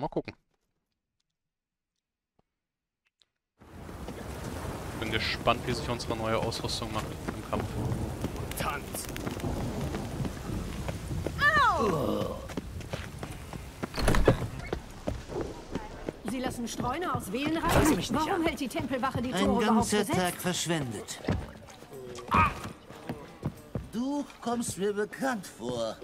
Mal gucken. Bin gespannt, wie sich unsere neue Ausrüstung macht im Kampf. Tanz! Sie lassen Streuner aus Wählen rein? mich nicht Warum an. hält die Tempelwache die Ein Tore überhaupt ganzer? Tag verschwendet. Du kommst mir bekannt vor.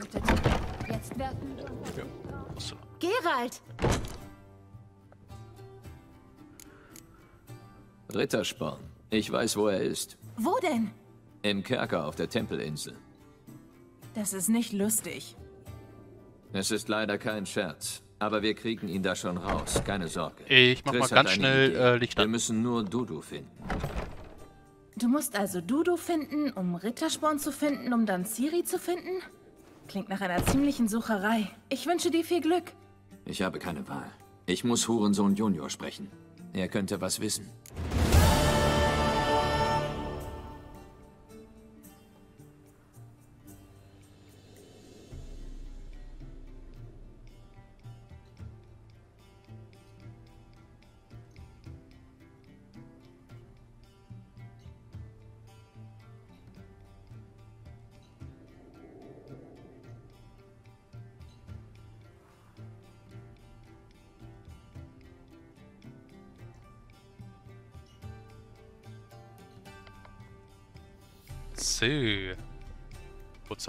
Getötet. Jetzt werden wir... Ja. Achso. Gerald! Rittersporn. Ich weiß, wo er ist. Wo denn? Im Kerker auf der Tempelinsel. Das ist nicht lustig. Es ist leider kein Scherz. Aber wir kriegen ihn da schon raus. Keine Sorge. Ich mach Chris mal ganz schnell äh, Licht Wir an. müssen nur Dudu finden. Du musst also Dudu finden, um Rittersporn zu finden, um dann Ciri zu finden? Klingt nach einer ziemlichen Sucherei. Ich wünsche dir viel Glück. Ich habe keine Wahl. Ich muss Hurensohn Junior sprechen. Er könnte was wissen.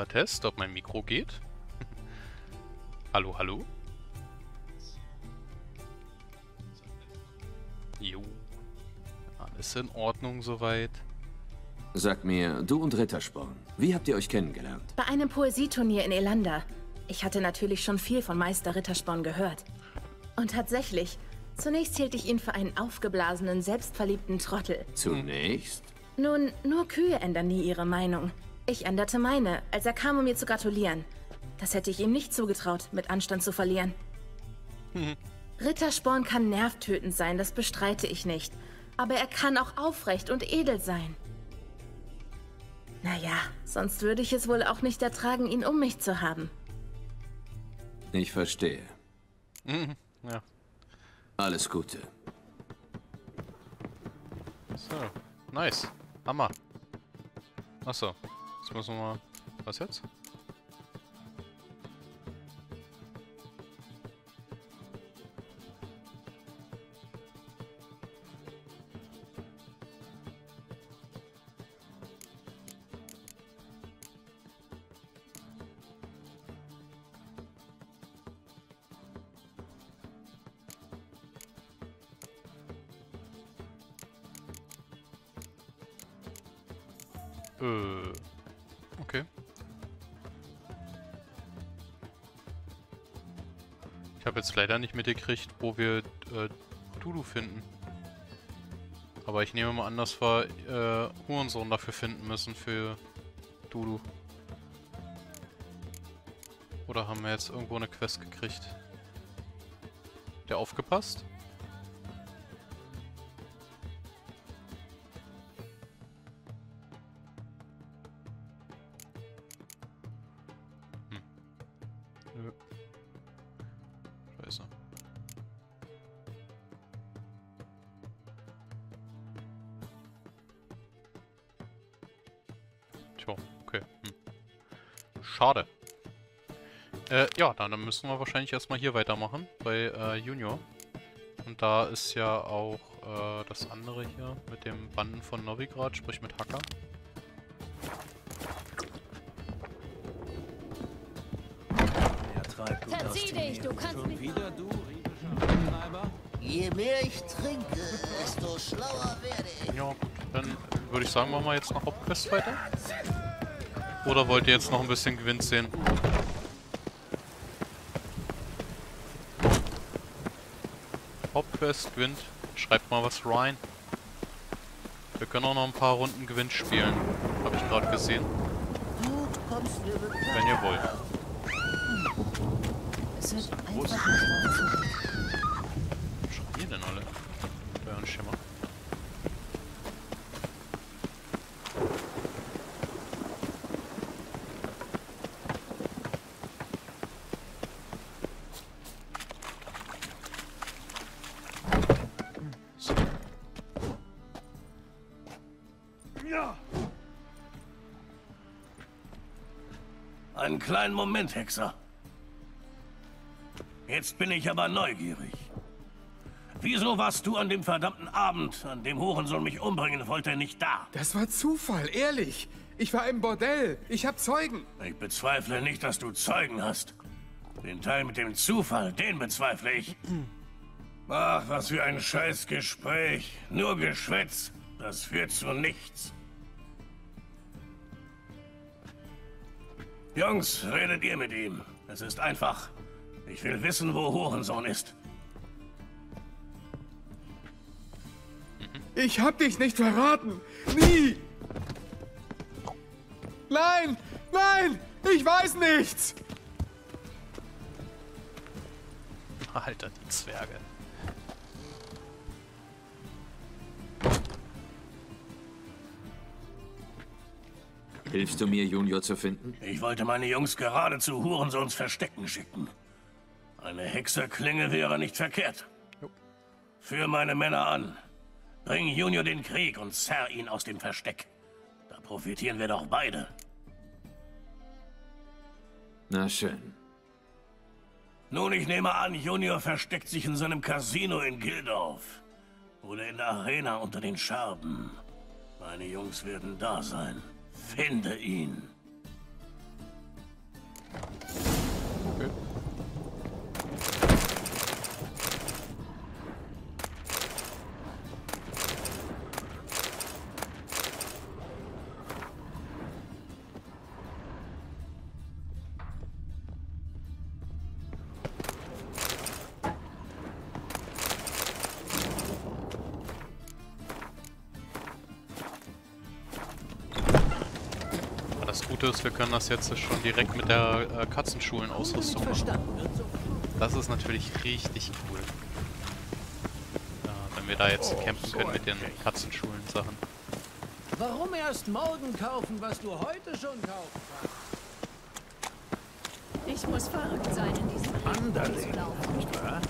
Kurzer Test, ob mein Mikro geht. hallo, hallo. Jo. Alles in Ordnung soweit. Sag mir, du und Rittersporn, wie habt ihr euch kennengelernt? Bei einem Poesieturnier in Elanda. Ich hatte natürlich schon viel von Meister Rittersporn gehört. Und tatsächlich, zunächst hielt ich ihn für einen aufgeblasenen, selbstverliebten Trottel. Zunächst? Nun, nur Kühe ändern nie ihre Meinung. Ich änderte meine, als er kam, um mir zu gratulieren. Das hätte ich ihm nicht zugetraut, mit Anstand zu verlieren. Rittersporn kann nervtötend sein, das bestreite ich nicht. Aber er kann auch aufrecht und edel sein. Naja, sonst würde ich es wohl auch nicht ertragen, ihn um mich zu haben. Ich verstehe. Mhm. Ja. Alles Gute. So. Nice. Hammer. Achso. Müssen wir mal. Was jetzt? Habe jetzt leider nicht mitgekriegt, wo wir äh, Dudu finden. Aber ich nehme mal an, dass wir äh, Hurensohn dafür finden müssen für Dudu. Oder haben wir jetzt irgendwo eine Quest gekriegt? Der aufgepasst? Schade. Äh, ja, dann, dann müssen wir wahrscheinlich erstmal hier weitermachen, bei äh, Junior. Und da ist ja auch äh, das andere hier mit dem Banden von Novigrad, sprich mit Hacker. Er Verzieh dich, du kannst nicht... Wieder du? Je mehr ich trinke, desto schlauer werde ich. Ja, gut. Dann würde ich sagen, machen wir jetzt noch Hauptquest weiter. Oder wollt ihr jetzt noch ein bisschen Gewinn sehen? Hauptquest gewinnt. Schreibt mal was rein. Wir können auch noch ein paar Runden Gewinn spielen. Habe ich gerade gesehen. Wenn ihr wollt. Es wird einfach kleinen Moment, Hexer. Jetzt bin ich aber neugierig. Wieso warst du an dem verdammten Abend, an dem Hurensohn mich umbringen wollte, nicht da? Das war Zufall, ehrlich. Ich war im Bordell. Ich hab Zeugen. Ich bezweifle nicht, dass du Zeugen hast. Den Teil mit dem Zufall, den bezweifle ich. Ach, was für ein scheiß Gespräch. Nur Geschwätz. Das führt zu nichts. Jungs, redet ihr mit ihm. Es ist einfach. Ich will wissen, wo Hurensohn ist. Ich hab dich nicht verraten. Nie. Nein, nein, ich weiß nichts. Alter, die Zwerge. Hilfst du mir, Junior zu finden? Ich wollte meine Jungs gerade zu Hurensohns Verstecken schicken. Eine Hexerklinge wäre nicht verkehrt. Führ meine Männer an. Bring Junior den Krieg und zerr ihn aus dem Versteck. Da profitieren wir doch beide. Na schön. Nun, ich nehme an, Junior versteckt sich in seinem Casino in Gildorf. Oder in der Arena unter den Scherben. Meine Jungs werden da sein. Finde ihn. Gute ist, wir können das jetzt schon direkt mit der äh, Katzenschulen-Ausrüstung machen. Das ist natürlich richtig cool. Ja, wenn wir da jetzt campen können mit den Katzenschulen-Sachen. Warum erst morgen kaufen, was du heute schon kaufen kannst? Ich muss verrückt sein, in diesem Anderling. Nicht wahr?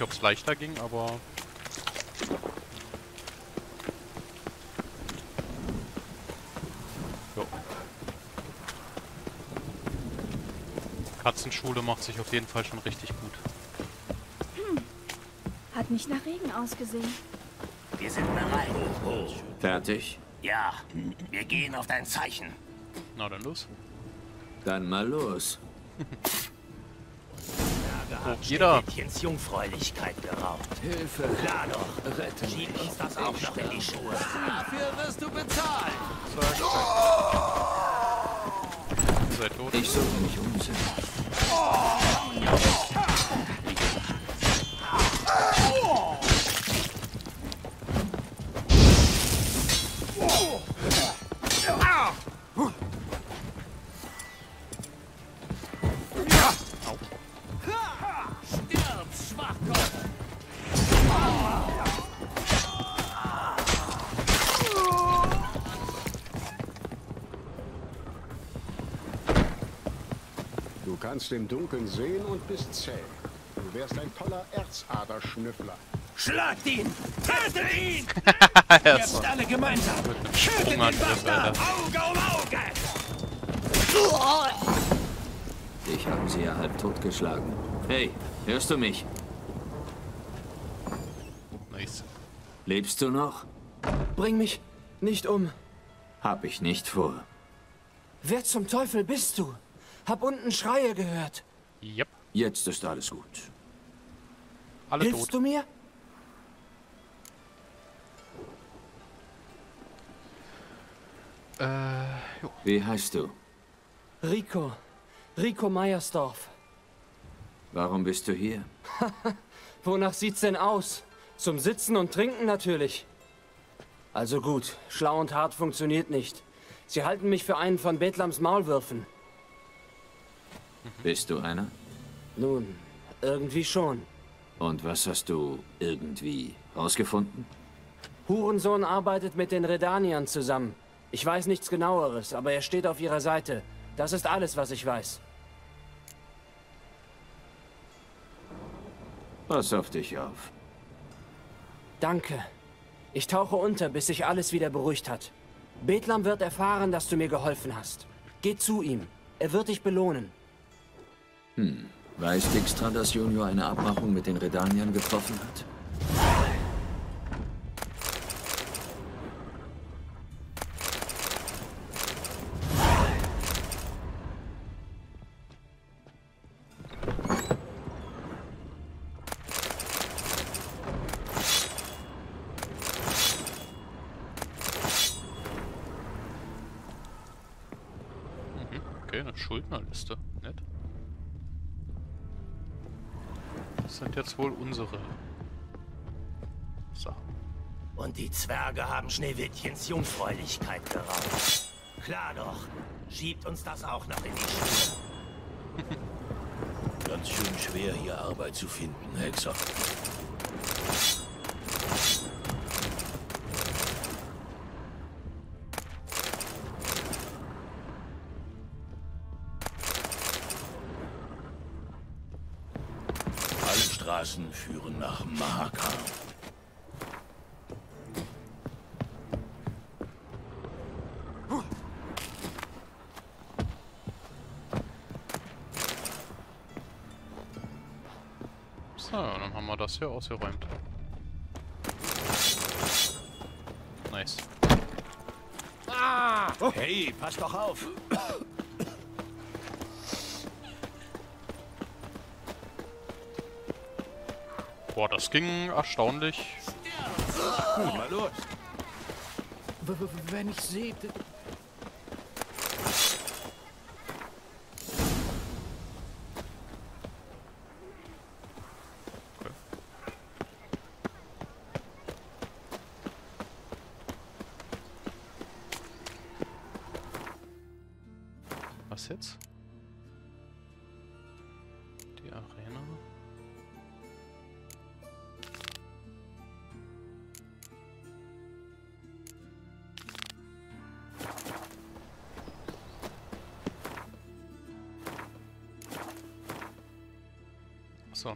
Nicht, ob es leichter ging, aber... Jo. Katzenschule macht sich auf jeden Fall schon richtig gut. Hat nicht nach Regen ausgesehen. Wir sind bereit. Fertig? Ja, wir gehen auf dein Zeichen. Na dann los. Dann mal los. Jeder. Mädchens Jungfräulichkeit geraubt. Hilfe. Klar doch. Rette Schieb uns das auch noch in die Schuhe. Dafür wirst du bezahlen. Ihr seid tot. Ich sollte mich umsehen. Kannst im Dunkeln sehen und bist zäh. Du wärst ein toller Erzaderschnüffler. Schlagt ihn! Tötet ihn! Jetzt alle gemeinsam! Tötet den Bastard! Auge um Auge! Ich habe sie ja halb totgeschlagen. Hey, hörst du mich? Nice. Lebst du noch? Bring mich nicht um. Hab ich nicht vor. Wer zum Teufel bist du? Hab unten Schreie gehört. Yep. Jetzt ist alles gut. Alle Hilfst tot. du mir? Äh, jo. Wie heißt du? Rico. Rico Meyersdorf. Warum bist du hier? Wonach sieht's denn aus? Zum Sitzen und Trinken natürlich. Also gut, schlau und hart funktioniert nicht. Sie halten mich für einen von Bethlams Maulwürfen. Bist du einer? Nun, irgendwie schon. Und was hast du irgendwie rausgefunden? Hurensohn arbeitet mit den Redaniern zusammen. Ich weiß nichts genaueres, aber er steht auf ihrer Seite. Das ist alles, was ich weiß. Pass auf dich auf. Danke. Ich tauche unter, bis sich alles wieder beruhigt hat. Bethlam wird erfahren, dass du mir geholfen hast. Geh zu ihm. Er wird dich belohnen. Hm. Weiß Dijkstra, dass Junior eine Abmachung mit den Redaniern getroffen hat? Schneewittchens Jungfräulichkeit geraubt. Klar doch. Schiebt uns das auch noch in die Schuhe. Ganz schön schwer, hier Arbeit zu finden, Hexer. Alle Straßen führen nach Mahaka. Das hier ausgeräumt. Nice. Hey, pass doch auf! Boah, das ging erstaunlich. Gut, mal los. Wenn ich sehe...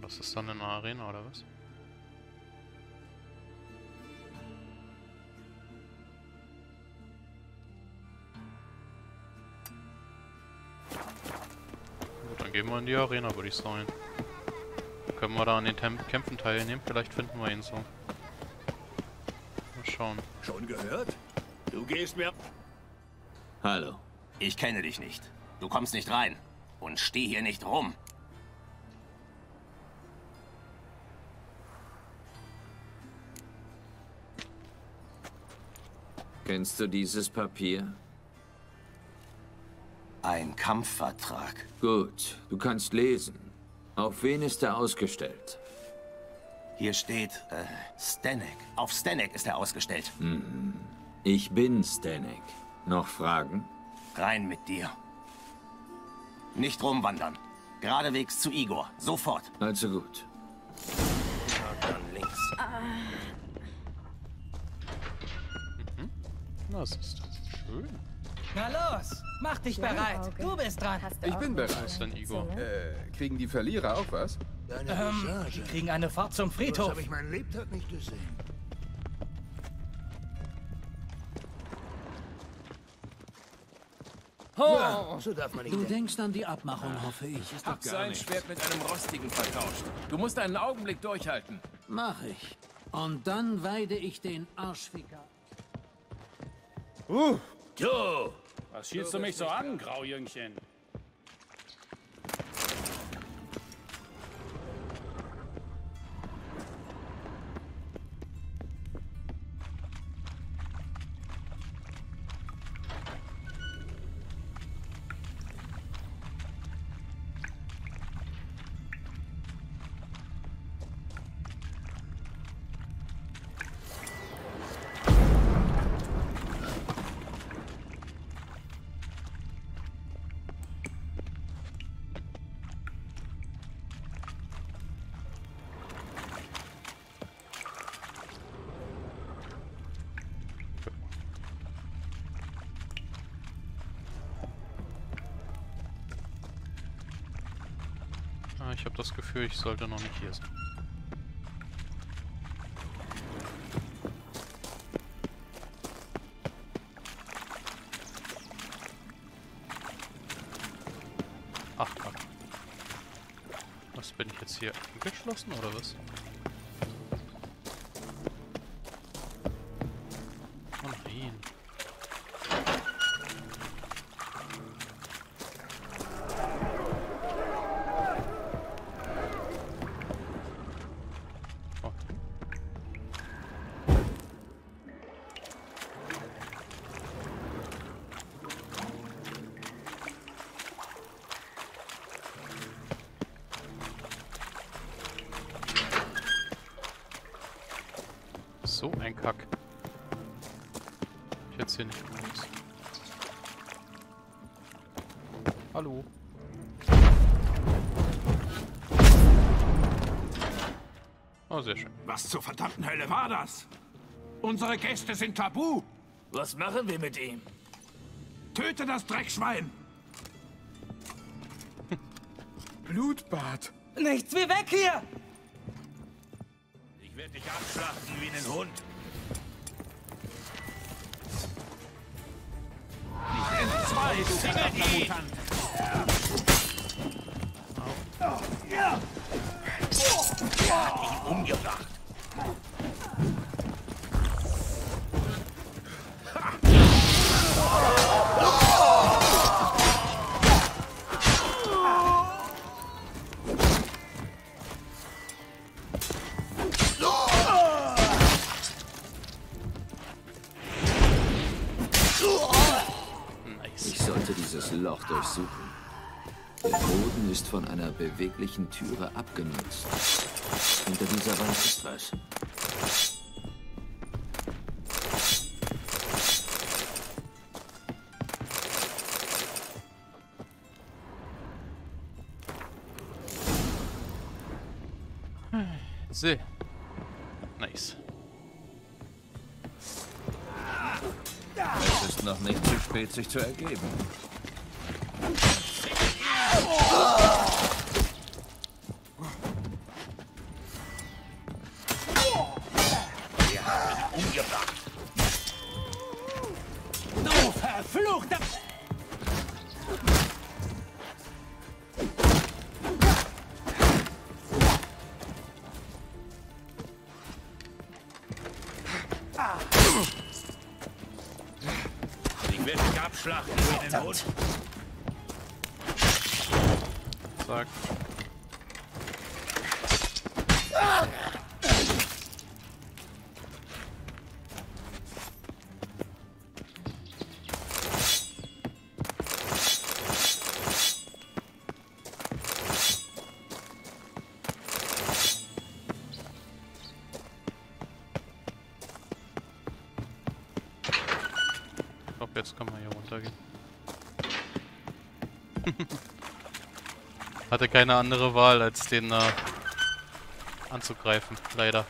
Das ist dann eine Arena oder was? Gut, dann gehen wir in die Arena, würde ich sagen. Können wir da an den Tem Kämpfen teilnehmen? Vielleicht finden wir ihn so. Mal schauen. Schon gehört? Du gehst mir... Hallo. Ich kenne dich nicht. Du kommst nicht rein. Und steh hier nicht rum. Kennst du dieses Papier? Ein Kampfvertrag. Gut, du kannst lesen. Auf wen ist er ausgestellt? Hier steht, äh, Stanek. Auf Stanek ist er ausgestellt. Ich bin Stanek. Noch Fragen? Rein mit dir. Nicht rumwandern. Geradewegs zu Igor. Sofort. Also gut. Das ist schön. Na los, mach dich bereit. Du bist dran. Ich bin Was bereit. ist denn Igor? Äh, kriegen die Verlierer auch was? Ähm, die kriegen eine Fahrt zum Friedhof. habe ich meinen Lebtag nicht gesehen. Oh, So darf man nicht du denken. denkst an die Abmachung, hoffe ich. Hab sein Schwert mit einem rostigen vertauscht. Du musst einen Augenblick durchhalten. Mach ich. Und dann weide ich den Arschficker. Du! Was schielst du mich so an, Graujüngchen? Ich sollte noch nicht hier sein. Ach Gott. Was bin ich jetzt hier angeschlossen oder was? Hallo. Oh, sehr schön. Was zur verdammten Hölle war das? Unsere Gäste sind tabu. Was machen wir mit ihm? Töte das Dreckschwein. Blutbad. Nichts wie weg hier! Ich werde dich abschlachten wie einen Hund. Nicht in zwei, du verdammter Mutant. Ihn umgebracht. Ich Loch durchsuchen. Der Boden ist von einer beweglichen Türe abgenutzt. Hinter dieser Wand ist was. So. Nice. Es ist noch nicht zu spät, sich zu ergeben. Ich glaube, jetzt kann man hier runtergehen. Hatte keine andere Wahl, als den äh, anzugreifen, leider.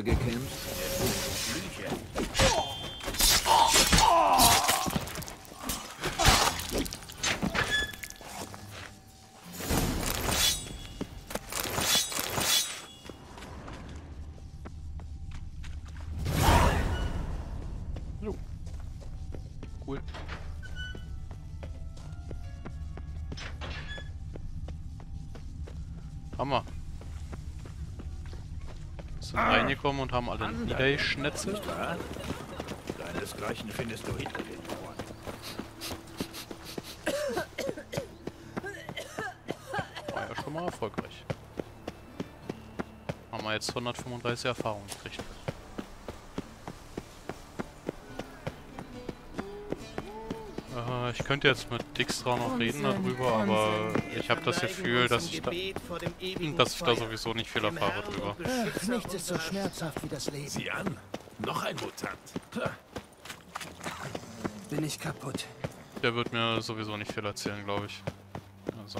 Gegen einen reingekommen und haben alle niedergeschnetzelt. Deinesgleichen findest du Hitler den Bauern. War ja schon mal erfolgreich. Haben wir jetzt 135 Erfahrungen gekriegt. Ich könnte jetzt mit Dijkstra noch reden darüber, aber ich habe das Gefühl, dass ich, da, dass ich da sowieso nicht viel erfahre drüber. Ach, nichts ist so schmerzhaft wie das Leben. Sieh an, noch ein Mutant. Bin ich kaputt. Der wird mir sowieso nicht viel erzählen, glaube ich. Also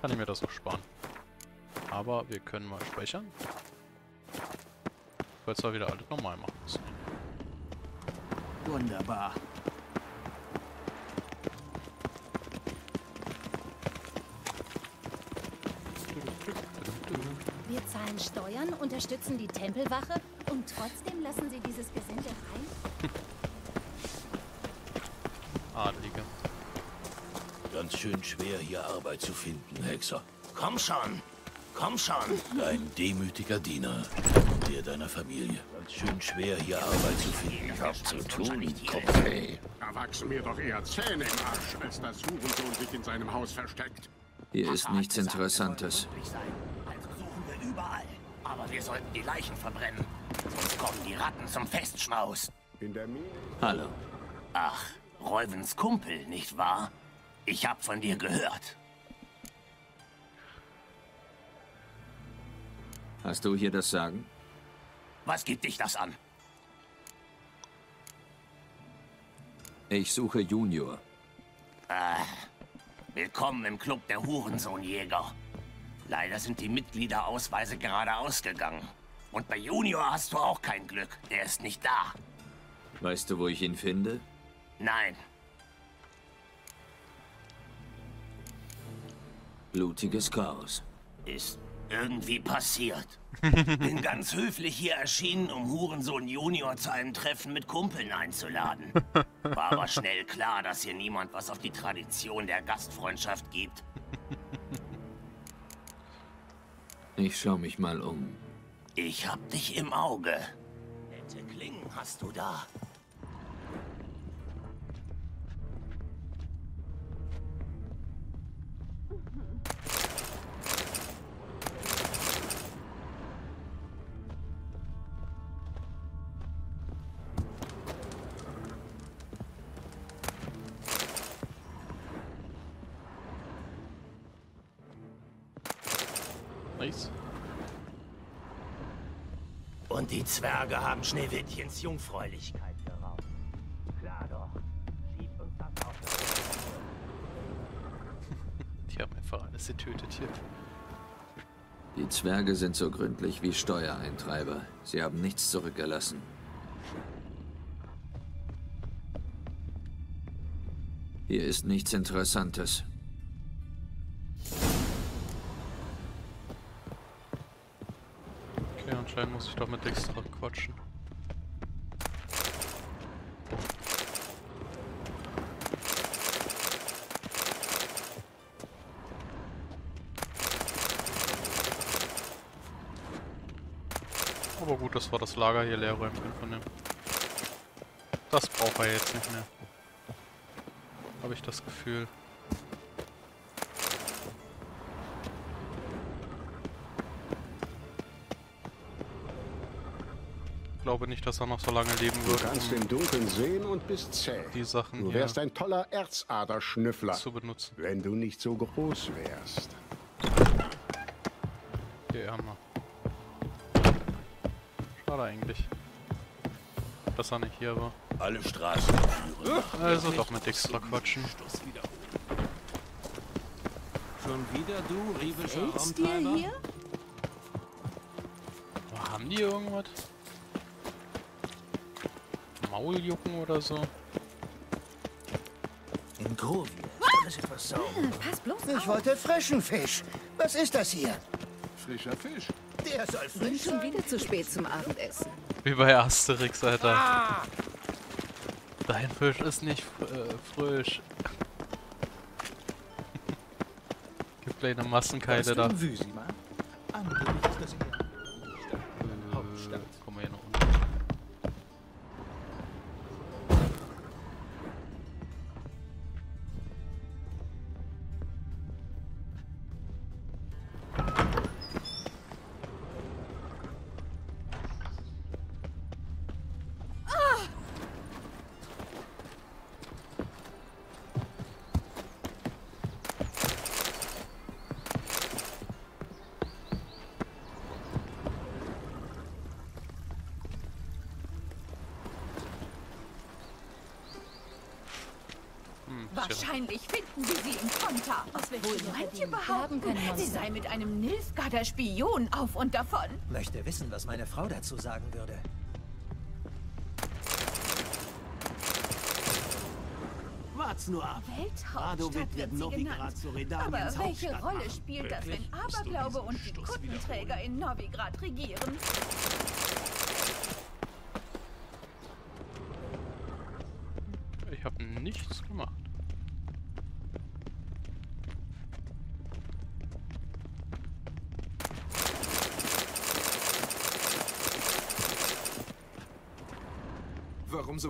kann ich mir das auch sparen. Aber wir können mal speichern. Falls wir wieder alles normal machen müssen. Wunderbar. Zahlen Steuern, unterstützen die Tempelwache und trotzdem lassen sie dieses Gesindel rein? Adlige. Ganz schön schwer, hier Arbeit zu finden, Hexer. Komm schon. Komm schon. Dein demütiger Diener. Dir deiner Familie. Ganz schön schwer, hier Arbeit zu finden. Ich hab zu tun, Kopfweh. Da wachsen mir doch eher Zähne im Arsch, als dass Hurensohn sich in seinem Haus versteckt. Hier ist nichts Interessantes. Also wir sollten die Leichen verbrennen. Sonst kommen die Ratten zum Festschmaus. In der Mine Hallo. Ach, Reuvens Kumpel, nicht wahr? Ich hab von dir gehört. Hast du hier das Sagen? Was geht dich das an? Ich suche Junior. Ah, willkommen im Club der Hurensohnjäger. Leider sind die Mitgliederausweise gerade ausgegangen. Und bei Junior hast du auch kein Glück. Der ist nicht da. Weißt du, wo ich ihn finde? Nein. Blutiges Chaos. Ist irgendwie passiert. Bin ganz höflich hier erschienen, um Hurensohn Junior zu einem Treffen mit Kumpeln einzuladen. War aber schnell klar, dass hier niemand was auf die Tradition der Gastfreundschaft gibt. Ich schau mich mal um. Ich hab dich im Auge. Nette Klingen hast du da. Die Zwerge haben Schneewittchens Jungfräulichkeit geraubt. Klar doch. Schiebt uns das auf das Die haben einfach alles getötet hier. Die Zwerge sind so gründlich wie Steuereintreiber. Sie haben nichts zurückgelassen. Hier ist nichts Interessantes. Anscheinend muss ich doch mit Dijkstra quatschen. Aber gut, dass wir das Lager hier leer räumen können von dem. Das braucht er jetzt nicht mehr. Habe ich das Gefühl. Glaube nicht, dass er noch so lange leben Du wird, kannst um im Dunkeln sehen und bist zäh. die Sachen Du hier wärst ein toller Erzaderschnüffler, zu benutzen. wenn du nicht so groß wärst. Hier Ärmer. Schade eigentlich. Dass er nicht hier war. Alle Straßen führen. Also doch mit Dijkstra quatschen. Schon wieder du, riebischer Raumtreiber? hier? Haben die irgendwas? Mauljucken oder so? In Grovi ist etwas sauer. Pass bloß Ich wollte frischen Fisch. Was ist das hier? Frischer Fisch. Der soll Bin frisch schon sein. wieder zu spät zum Abendessen. Wie bei Asterix, Alter. Dein Fisch ist nicht fr äh, frisch. Gibt gleich eine Massenkeile da. Wüsima? Wahrscheinlich finden wir sie im Konter. Wohl manche behaupten, sie sei mit einem Nilfgaarder Spion auf und davon. Möchte wissen, was meine Frau dazu sagen würde. Wart's nur ab. Welthauptstadt wird sie genannt. Aber welche Rolle spielt das, wenn Aberglaube und die Kuttenträger in Novigrad regieren? Ich habe nichts gemacht.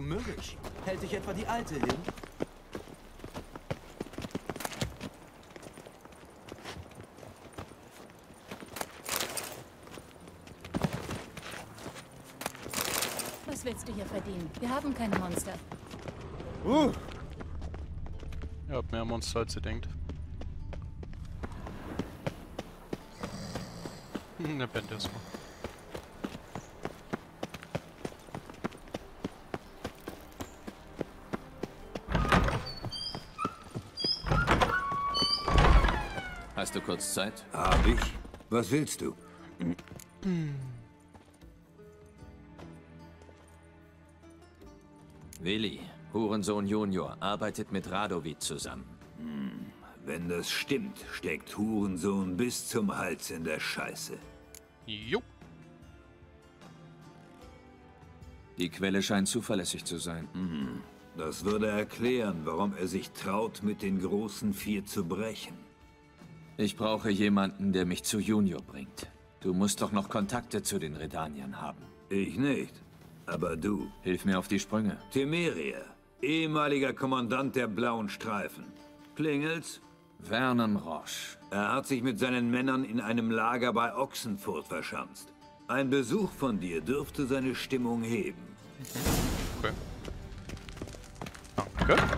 Mürrisch? Hält dich etwa die Alte hin? Was willst du hier verdienen? Wir haben keine Monster. Uh. Ihr habt mehr Monster als ihr denkt. Hm, ne Band erstmal. Hast du kurz Zeit? Hab ich. Was willst du? Willi, Hurensohn Junior, arbeitet mit Radovid zusammen. Hm, wenn das stimmt, steckt Hurensohn bis zum Hals in der Scheiße. Jo. Die Quelle scheint zuverlässig zu sein. Hm, das würde erklären, warum er sich traut, mit den großen Vier zu brechen. Ich brauche jemanden, der mich zu Junior bringt. Du musst doch noch Kontakte zu den Redaniern haben. Ich nicht. Aber du. Hilf mir auf die Sprünge. Temeria, ehemaliger Kommandant der Blauen Streifen. Klingelt's? Vernon Roche. Er hat sich mit seinen Männern in einem Lager bei Ochsenfurt verschanzt. Ein Besuch von dir dürfte seine Stimmung heben. Okay. Danke. So.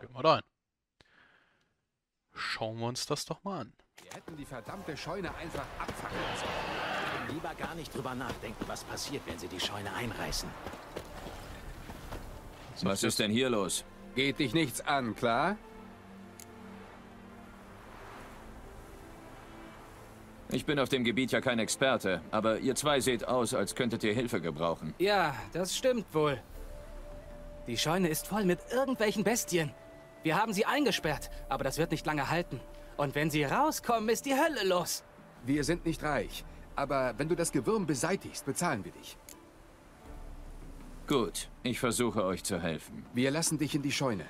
Gehen wir rein. Schauen wir uns das doch mal an. Wir hätten die verdammte Scheune einfach abfackeln sollen. Lieber gar nicht drüber nachdenken, was passiert, wenn sie die Scheune einreißen. Was ist denn hier los? Geht dich nichts an, klar? Ich bin auf dem Gebiet ja kein Experte, aber ihr zwei seht aus, als könntet ihr Hilfe gebrauchen. Ja, das stimmt wohl. Die Scheune ist voll mit irgendwelchen Bestien. Wir haben sie eingesperrt, aber das wird nicht lange halten. Und wenn sie rauskommen, ist die Hölle los. Wir sind nicht reich, aber wenn du das Gewürm beseitigst, bezahlen wir dich. Gut, ich versuche euch zu helfen. Wir lassen dich in die Scheune.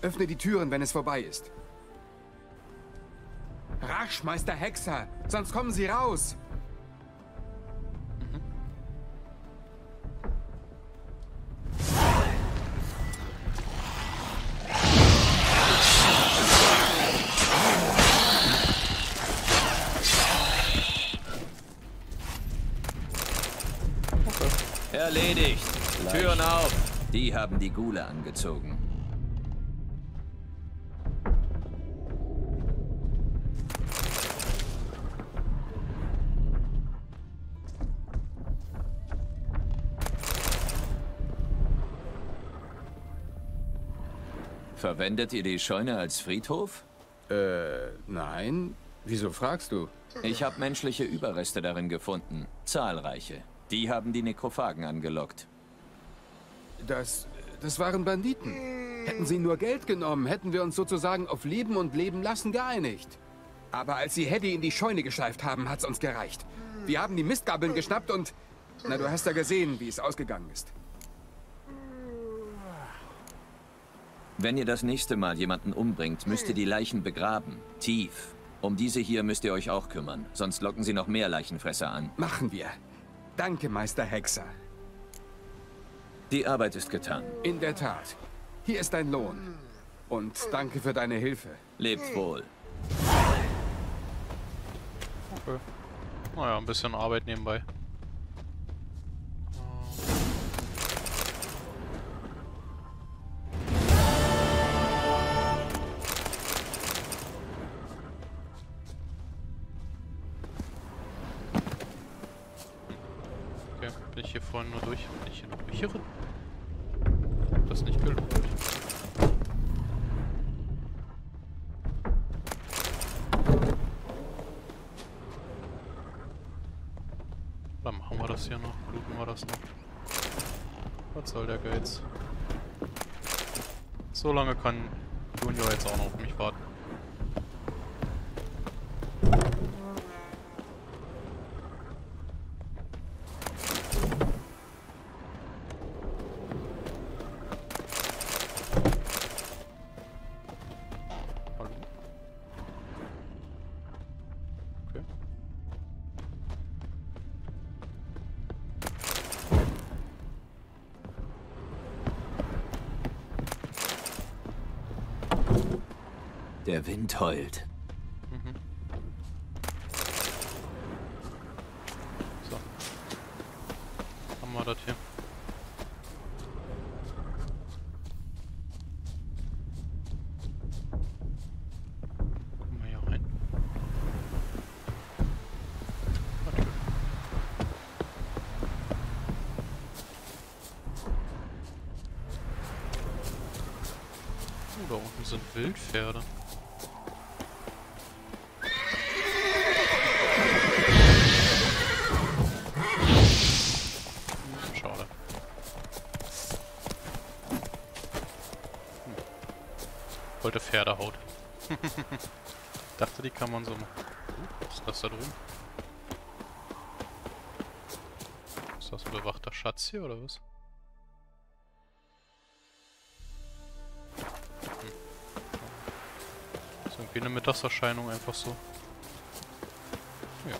Öffne die Türen, wenn es vorbei ist. Rasch, Meister Hexer, sonst kommen sie raus. Erledigt. Türen auf. Die haben die Gule angezogen. Verwendet ihr die Scheune als Friedhof? Äh, nein. Wieso fragst du? Ich habe menschliche Überreste darin gefunden. Zahlreiche. Die haben die Nekrophagen angelockt. Das... das waren Banditen. Hätten sie nur Geld genommen, hätten wir uns sozusagen auf Leben und Leben lassen geeinigt. Aber als sie Hedy in die Scheune geschleift haben, hat's uns gereicht. Wir haben die Mistgabeln geschnappt und... Na, du hast ja gesehen, wie es ausgegangen ist. Wenn ihr das nächste Mal jemanden umbringt, müsst ihr die Leichen begraben. Tief. Um diese hier müsst ihr euch auch kümmern, sonst locken sie noch mehr Leichenfresser an. Machen wir. Danke, Meister Hexer. Die Arbeit ist getan. In der Tat. Hier ist dein Lohn. Und danke für deine Hilfe. Lebt wohl. Okay. Naja, ein bisschen Arbeit nebenbei. Lange kann Wind heult. Mhm. So. Haben wir das hier. Gucken wir hier rein. Warte. Oh, da unten sind Wildpferde. Hm, Schade. Hm. Wollte Pferdehaut. Dachte, die kann man so machen. Was ist das da drüben? Ist das ein bewachter Schatz hier oder was? Hm. Ist irgendwie eine Mittagserscheinung einfach so. Ja.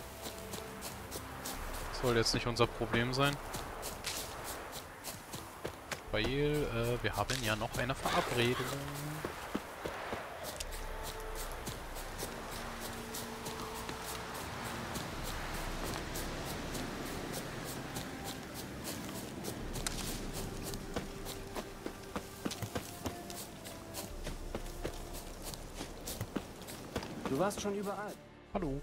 Soll jetzt nicht unser Problem sein. Weil äh, wir haben ja noch eine Verabredung. Du warst schon überall. Hallo.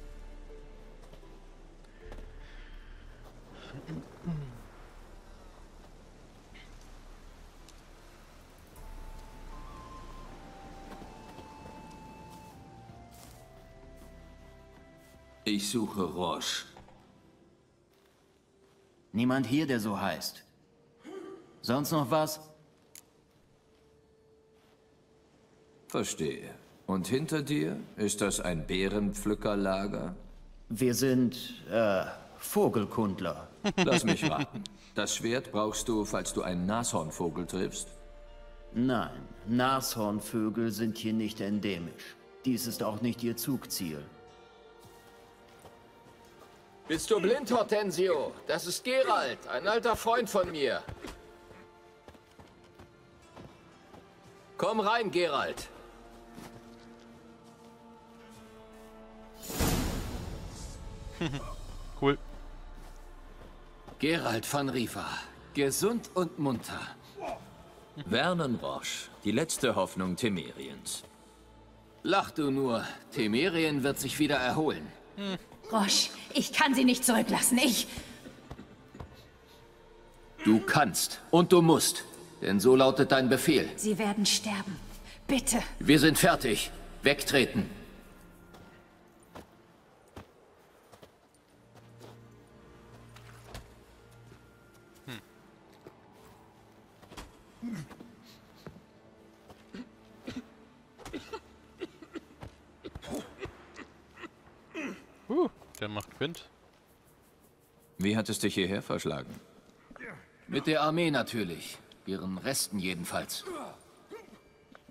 Ich suche Roche. Niemand hier, der so heißt. Sonst noch was? Verstehe. Und hinter dir? Ist das ein Bärenpflückerlager? Wir sind, äh, Vogelkundler. Lass mich raten. Das Schwert brauchst du, falls du einen Nashornvogel triffst? Nein, Nashornvögel sind hier nicht endemisch. Dies ist auch nicht ihr Zugziel. Bist du blind, Hortensio? Das ist Gerald, ein alter Freund von mir. Komm rein, Gerald. cool. Gerald von Riva. Gesund und munter. Vernon Roche, die letzte Hoffnung Temeriens. Lach du nur. Temerien wird sich wieder erholen. Roche, ich kann sie nicht zurücklassen. Ich... Du kannst und du musst. Denn so lautet dein Befehl. Sie werden sterben. Bitte. Wir sind fertig. Wegtreten. Wind. Wie hat es dich hierher verschlagen? Mit der Armee natürlich. Ihren Resten jedenfalls.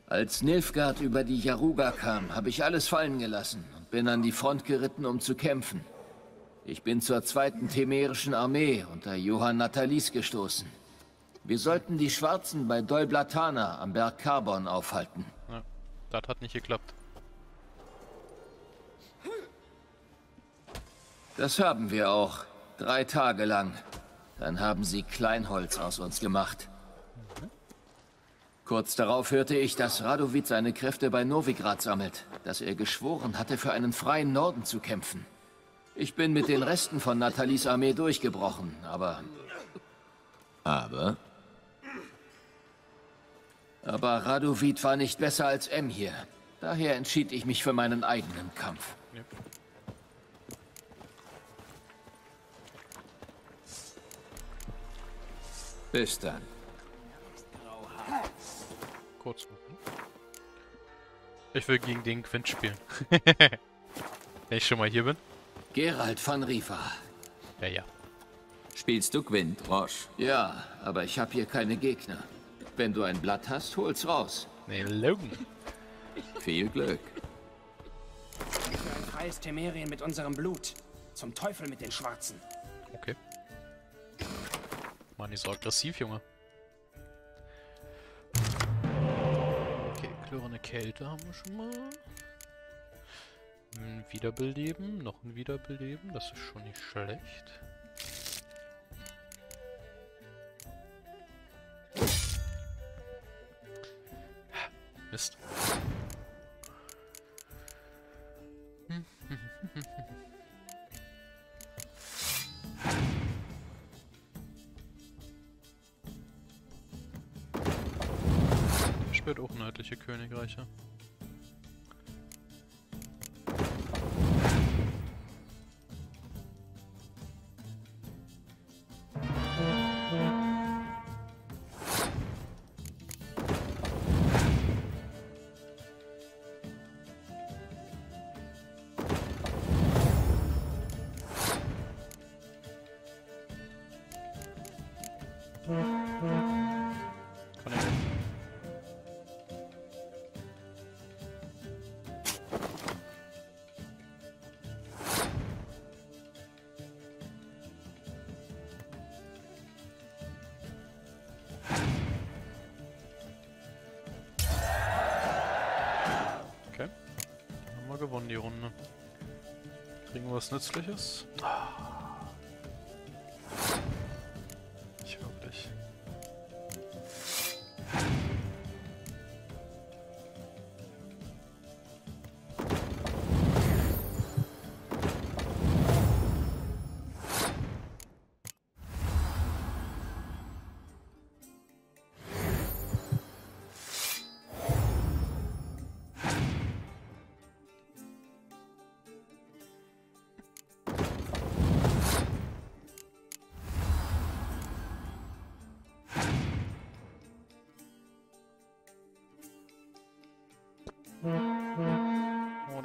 Als Nilfgaard über die Jaruga kam, habe ich alles fallen gelassen und bin an die Front geritten, um zu kämpfen. Ich bin zur zweiten Temerischen Armee unter Johann Natalis gestoßen. Wir sollten die Schwarzen bei Dolblatana am Berg Carbon aufhalten. Ja, das hat nicht geklappt. Das haben wir auch. Drei Tage lang. Dann haben sie Kleinholz aus uns gemacht. Kurz darauf hörte ich, dass Radovid seine Kräfte bei Novigrad sammelt, dass er geschworen hatte, für einen freien Norden zu kämpfen. Ich bin mit den Resten von Nathalies Armee durchgebrochen, aber... Aber? Aber Radovid war nicht besser als M hier. Daher entschied ich mich für meinen eigenen Kampf. Bis dann. Kurz. Ich will gegen den Quint spielen. Wenn ich schon mal hier bin. Gerald van Riva. Ja, ja. Spielst du Quint, Roche? Ja, aber ich habe hier keine Gegner. Wenn du ein Blatt hast, hol's raus. Nee, Logan. Viel Glück. Für ein freies Temerien mit unserem Blut. Zum Teufel mit den Schwarzen. Okay. Mann, die ist so aggressiv, Junge. Okay, klirrende Kälte haben wir schon mal. Ein Wiederbeleben, noch ein Wiederbeleben, das ist schon nicht schlecht. Mist. Spürt auch nördliche Königreiche. Nützliches?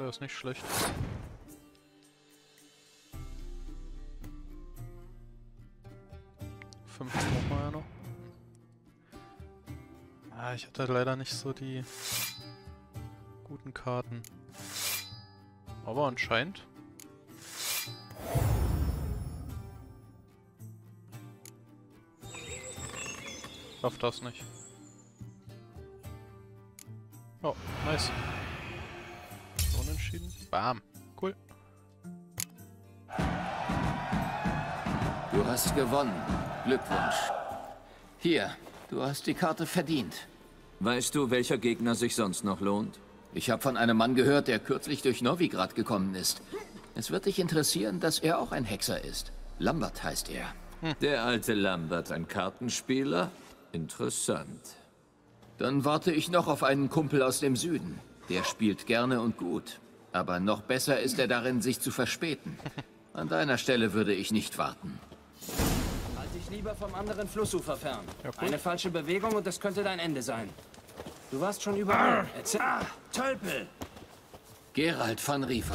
Der ist nicht schlecht. Fünf brauchen wir ja noch. Ah, ich hatte leider nicht so die guten Karten. Aber anscheinend. Schafft das nicht. Oh, nice. Bam. Cool. Du hast gewonnen. Glückwunsch. Hier, du hast die Karte verdient. Weißt du, welcher Gegner sich sonst noch lohnt? Ich habe von einem Mann gehört, der kürzlich durch Novigrad gekommen ist. Es wird dich interessieren, dass er auch ein Hexer ist. Lambert heißt er. Der alte Lambert, ein Kartenspieler? Interessant. Dann warte ich noch auf einen Kumpel aus dem Süden. Der spielt gerne und gut. Aber noch besser ist er darin, sich zu verspäten. An deiner Stelle würde ich nicht warten. Halt dich lieber vom anderen Flussufer fern. Ja, cool. Eine falsche Bewegung und das könnte dein Ende sein. Du warst schon überall. Ah. Erzähl. Tölpel! Gerald van Riva.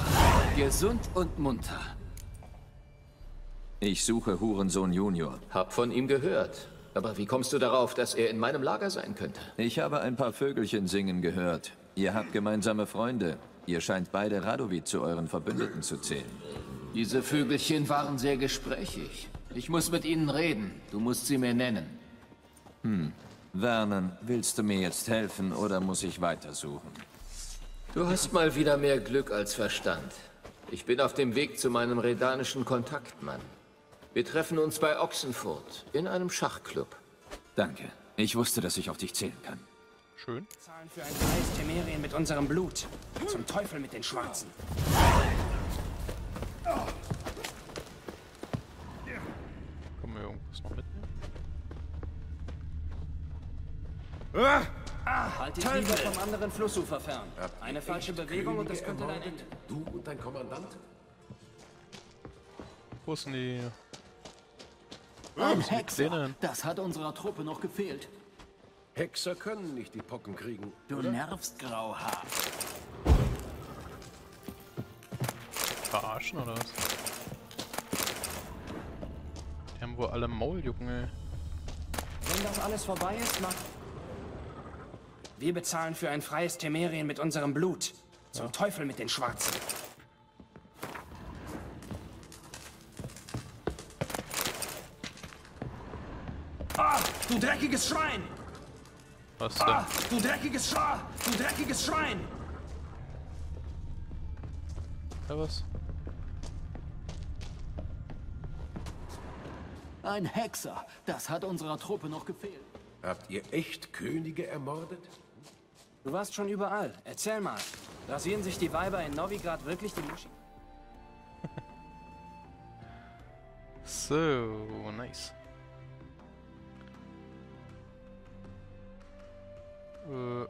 Gesund und munter. Ich suche Hurensohn Junior. Hab von ihm gehört. Aber wie kommst du darauf, dass er in meinem Lager sein könnte? Ich habe ein paar Vögelchen singen gehört. Ihr habt gemeinsame Freunde. Ihr scheint beide Radovid zu euren Verbündeten zu zählen. Diese Vögelchen waren sehr gesprächig. Ich muss mit ihnen reden. Du musst sie mir nennen. Hm. Vernon, willst du mir jetzt helfen oder muss ich weitersuchen? Du hast mal wieder mehr Glück als Verstand. Ich bin auf dem Weg zu meinem redanischen Kontaktmann. Wir treffen uns bei Ochsenfurt in einem Schachclub. Danke. Ich wusste, dass ich auf dich zählen kann. Schön. Zahlen für ein freies Temerien mit unserem Blut. Zum Teufel mit den Schwarzen. Können wir irgendwas noch mitnehmen? Halt dich lieber vom anderen Flussufer fern. Eine falsche Bewegung und das könnte dein Ende. Du und dein Kommandant? Wo ist denn die... Die Hexer. Kleinen? Das hat unserer Truppe noch gefehlt. Hexer können nicht die Pocken kriegen. Du oder? nervst, Grauhaar. Verarschen oder was? Die haben wohl alle Mauljucken, ey. Wenn das alles vorbei ist, mach... Wir bezahlen für ein freies Temerien mit unserem Blut. Zum Teufel mit den Schwarzen. Ah, du dreckiges Schwein! Was denn? Ah, du dreckiges Schwein! Du dreckiges Schwein! Ja, was? Ein Hexer. Das hat unserer Truppe noch gefehlt. Habt ihr echt Könige ermordet? Du warst schon überall. Erzähl mal. Rasieren sich die Weiber in Novigrad wirklich die Muschi? So, nice. Äh.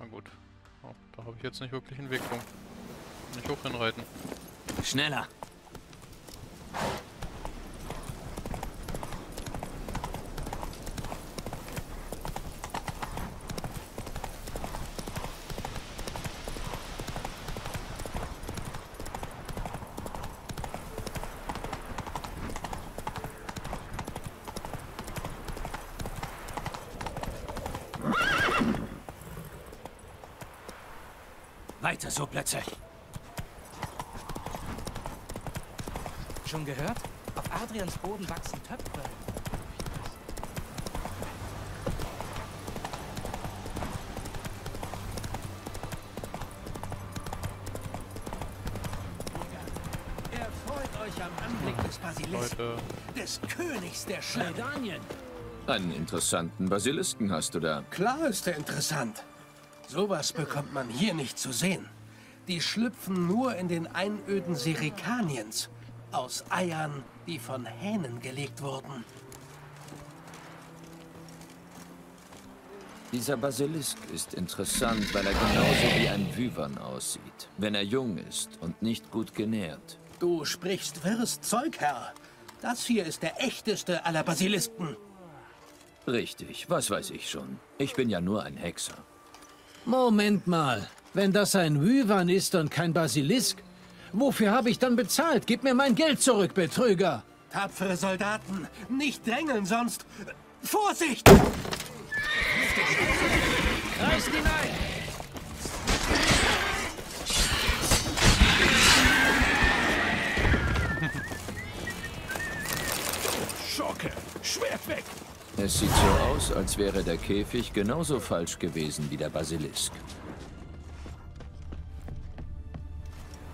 Na gut. Oh, da habe ich jetzt nicht wirklich einen Weg drum. Nicht hoch hinreiten. Schneller. Plätze. Schon gehört? Auf Adrians Boden wachsen Töpfe. Erfreut euch am Anblick des Basilisken, Leute. des Königs der Schledanien. Einen interessanten Basilisken hast du da. Klar ist er interessant. Sowas bekommt man hier nicht zu sehen. Die schlüpfen nur in den Einöden Serikaniens. Aus Eiern, die von Hähnen gelegt wurden. Dieser Basilisk ist interessant, weil er genauso wie ein Wyvern aussieht. Wenn er jung ist und nicht gut genährt. Du sprichst wirres Zeug, Herr. Das hier ist der echteste aller Basilisken. Richtig, was weiß ich schon. Ich bin ja nur ein Hexer. Moment mal. Wenn das ein Wyvern ist und kein Basilisk, wofür habe ich dann bezahlt? Gib mir mein Geld zurück, Betrüger! Tapfere Soldaten, nicht drängeln, sonst... Vorsicht! Reißt ihn ein! Schurke, Schwert weg! Es sieht so aus, als wäre der Käfig genauso falsch gewesen wie der Basilisk.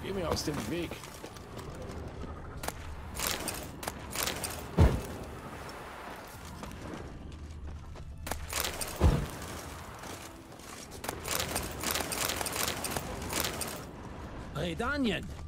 Geh mir aus dem Weg. Redanien!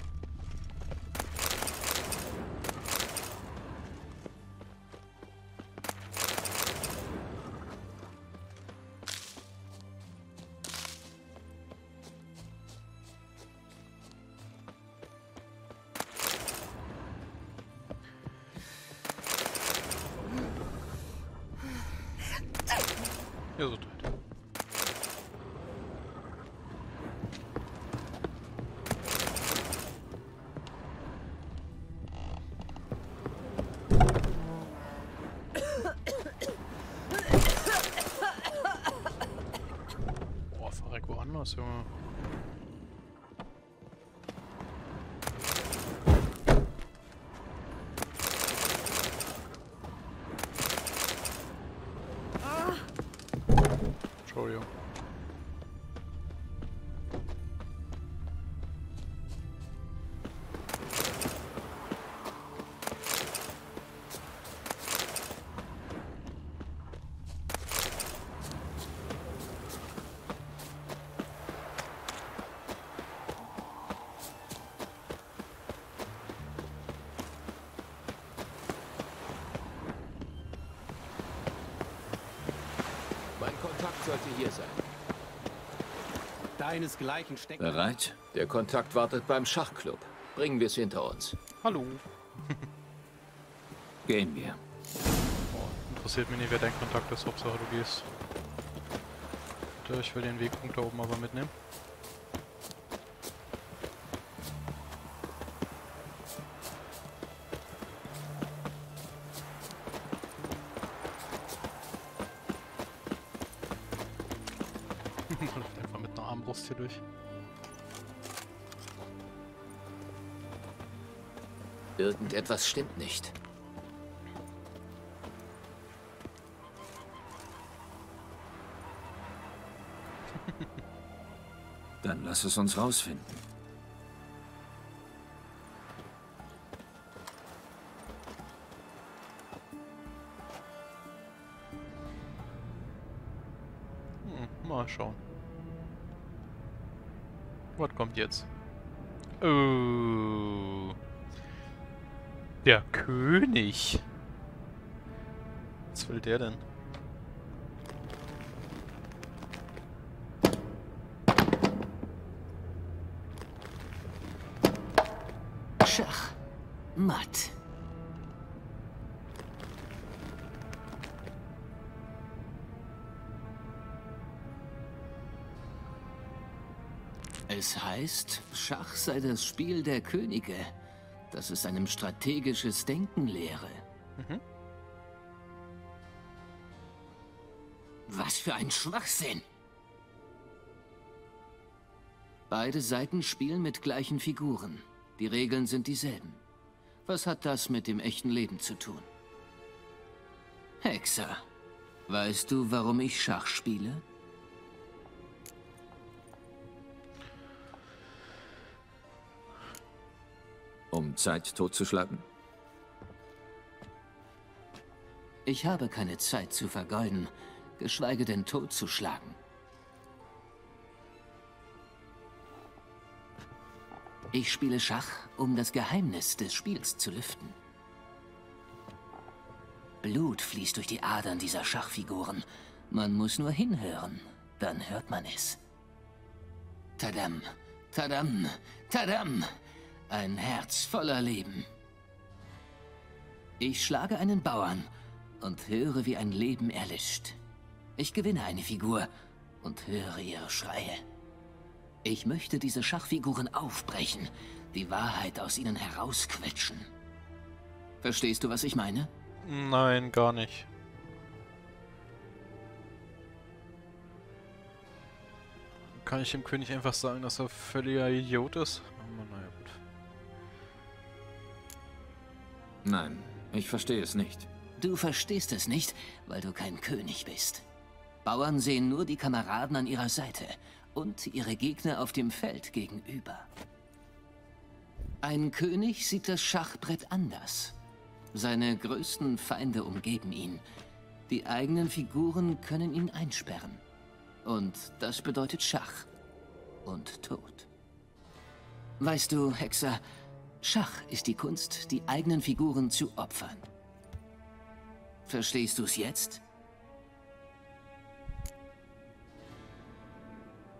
Sollte hier sein. Deinesgleichen steckt... Bereit? Der Kontakt wartet beim Schachclub. Bringen wir es hinter uns. Hallo. Gehen wir. Interessiert mich nicht, wer dein Kontakt ist. Hauptsache du gehst. Ich will den Wegpunkt da oben aber mitnehmen. Irgendetwas stimmt nicht. Dann lass es uns rausfinden. Hm, mal schauen. Was kommt jetzt? Oh. Der König. Was will der denn? Schach. Matt. Es heißt, Schach sei das Spiel der Könige, das es einem strategisches Denken lehre. Mhm. Was für ein Schwachsinn! Beide Seiten spielen mit gleichen Figuren. Die Regeln sind dieselben. Was hat das mit dem echten Leben zu tun? Hexer, weißt du, warum ich Schach spiele? Zeit totzuschlagen? Ich habe keine Zeit zu vergeuden, geschweige denn totzuschlagen. Ich spiele Schach, um das Geheimnis des Spiels zu lüften. Blut fließt durch die Adern dieser Schachfiguren. Man muss nur hinhören, dann hört man es. Tadam, tadam, tadam. Ein Herz voller Leben. Ich schlage einen Bauern und höre, wie ein Leben erlischt. Ich gewinne eine Figur und höre ihre Schreie. Ich möchte diese Schachfiguren aufbrechen, die Wahrheit aus ihnen herausquetschen. Verstehst du, was ich meine? Nein, gar nicht. Kann ich dem König einfach sagen, dass er völliger Idiot ist? Nein, ich verstehe es nicht. Du verstehst es nicht, weil du kein König bist. Bauern sehen nur die Kameraden an ihrer Seite und ihre Gegner auf dem Feld gegenüber. Ein König sieht das Schachbrett anders. Seine größten Feinde umgeben ihn. Die eigenen Figuren können ihn einsperren. Und das bedeutet Schach und Tod. Weißt du, Hexer, Schach ist die Kunst, die eigenen Figuren zu opfern. Verstehst du es jetzt?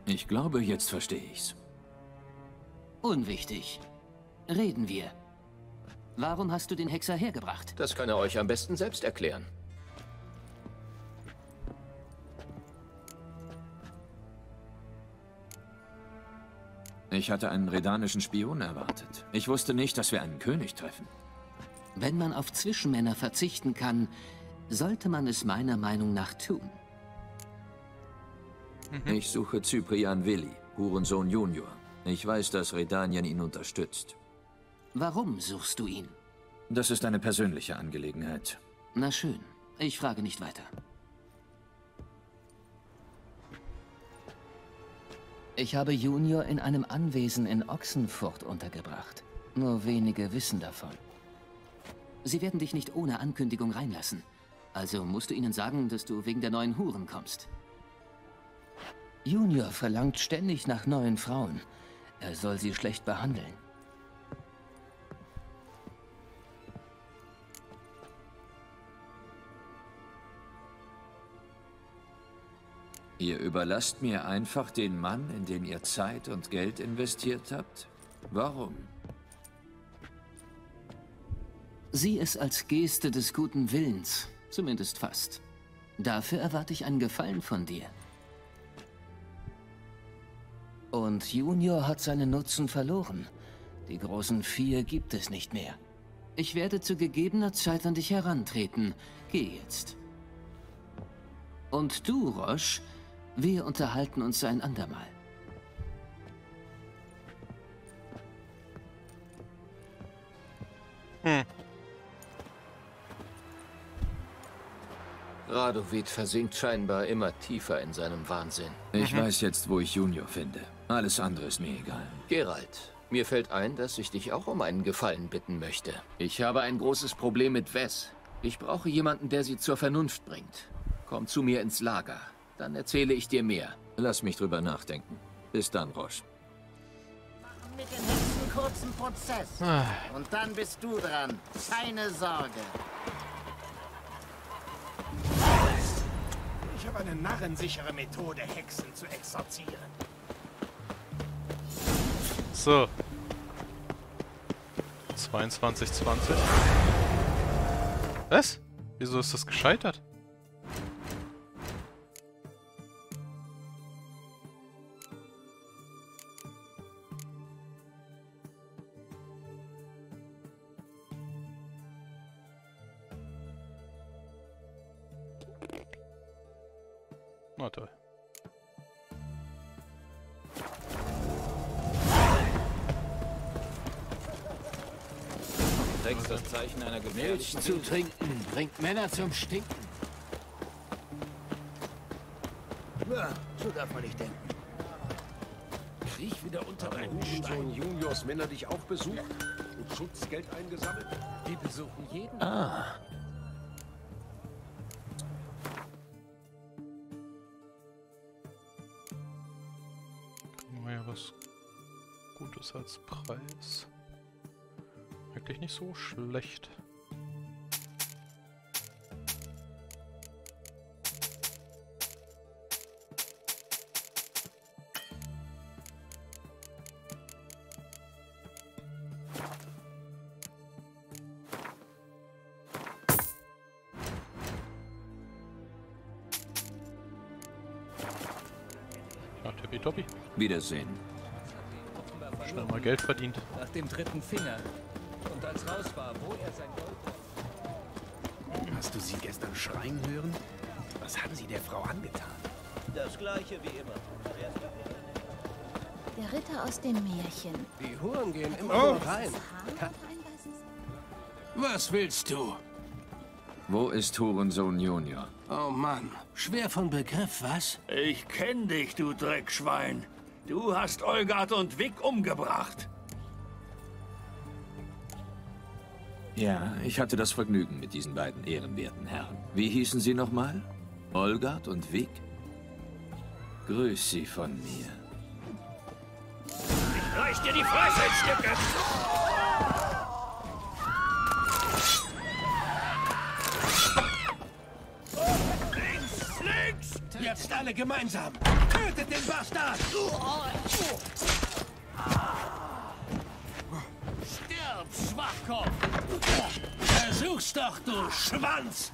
Ich glaube, jetzt verstehe ich's. Unwichtig. Reden wir. Warum hast du den Hexer hergebracht? Das kann er euch am besten selbst erklären. Ich hatte einen redanischen Spion erwartet. Ich wusste nicht, dass wir einen König treffen. Wenn man auf Zwischenmänner verzichten kann, sollte man es meiner Meinung nach tun. Ich suche Cyprian Willi, Hurensohn Junior. Ich weiß, dass Redanien ihn unterstützt. Warum suchst du ihn? Das ist eine persönliche Angelegenheit. Na schön, ich frage nicht weiter. Ich habe Junior in einem Anwesen in Ochsenfurt untergebracht. Nur wenige wissen davon. Sie werden dich nicht ohne Ankündigung reinlassen. Also musst du ihnen sagen, dass du wegen der neuen Huren kommst. Junior verlangt ständig nach neuen Frauen. Er soll sie schlecht behandeln. Ihr überlasst mir einfach den Mann, in den ihr Zeit und Geld investiert habt? Warum? Sieh es als Geste des guten Willens, zumindest fast. Dafür erwarte ich einen Gefallen von dir. Und Junior hat seinen Nutzen verloren. Die großen Vier gibt es nicht mehr. Ich werde zu gegebener Zeit an dich herantreten. Geh jetzt. Und du, Roche, wir unterhalten uns ein andermal. Hm. Radovid versinkt scheinbar immer tiefer in seinem Wahnsinn. Ich mhm. weiß jetzt, wo ich Junior finde. Alles andere ist mir egal. Geralt, mir fällt ein, dass ich dich auch um einen Gefallen bitten möchte. Ich habe ein großes Problem mit Wes. Ich brauche jemanden, der sie zur Vernunft bringt. Komm zu mir ins Lager. Dann erzähle ich dir mehr. Lass mich drüber nachdenken. Bis dann, Roche. Mit dem nächsten kurzen Prozess. Ah. Und dann bist du dran. Keine Sorge. Ich habe eine narrensichere Methode, Hexen zu exorzieren. So. 2220. Was? Wieso ist das gescheitert? Milch zu trinken bringt Männer zum Stinken. Ja, so darf man nicht denken. Kriech wieder unter deinen Hurensohn Juniors Männer dich auch besucht und Schutzgeld eingesammelt? Die besuchen jeden. Ah. was Gutes als Preis. Wirklich nicht so schlecht. Wiedersehen. Schnell mal Geld verdient. Nach dem dritten Finger. Und als raus war, wo er sein Gold... Hast du sie gestern schreien hören? Was haben sie der Frau angetan? Das gleiche wie immer. Der Ritter aus dem Märchen. Die Huren gehen immer oh. rein. Was willst du? Wo ist Hurensohn Junior? Oh Mann, schwer von Begriff, was? Ich kenn dich, du Dreckschwein. Du hast Olgard und Wick umgebracht. Ja, ich hatte das Vergnügen mit diesen beiden ehrenwerten Herren. Wie hießen sie nochmal? Olgard und Wick? Grüß sie von mir. Ich reiß dir die Fresse in Stücke! Jetzt alle gemeinsam! Tötet den Bastard! Stirb, Schwachkopf! Versuch's doch, du Schwanz!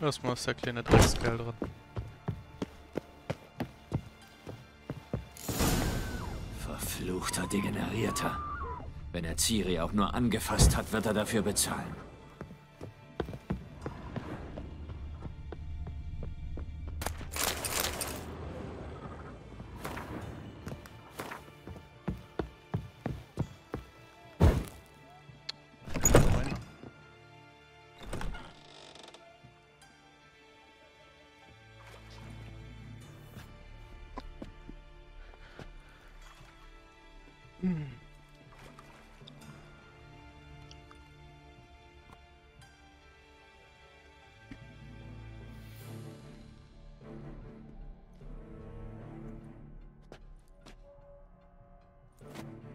Erstmal ist der kleine Dreckskerl drin. Verfluchter Degenerierter. Wenn er Ciri auch nur angefasst hat, wird er dafür bezahlen.